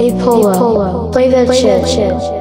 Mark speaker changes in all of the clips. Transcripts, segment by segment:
Speaker 1: Hey Polo, play that shit.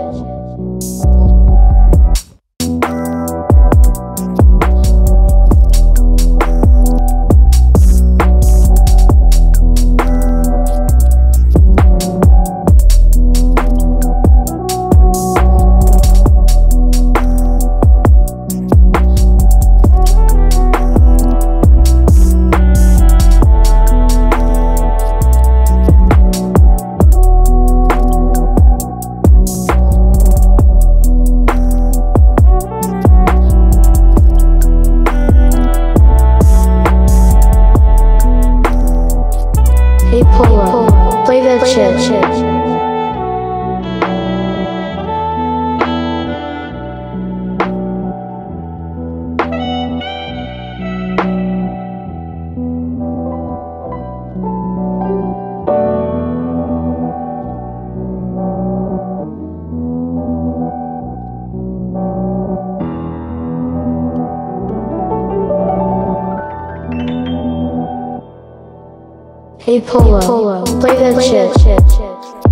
Speaker 1: Polo, play Hey Polo, play that shit.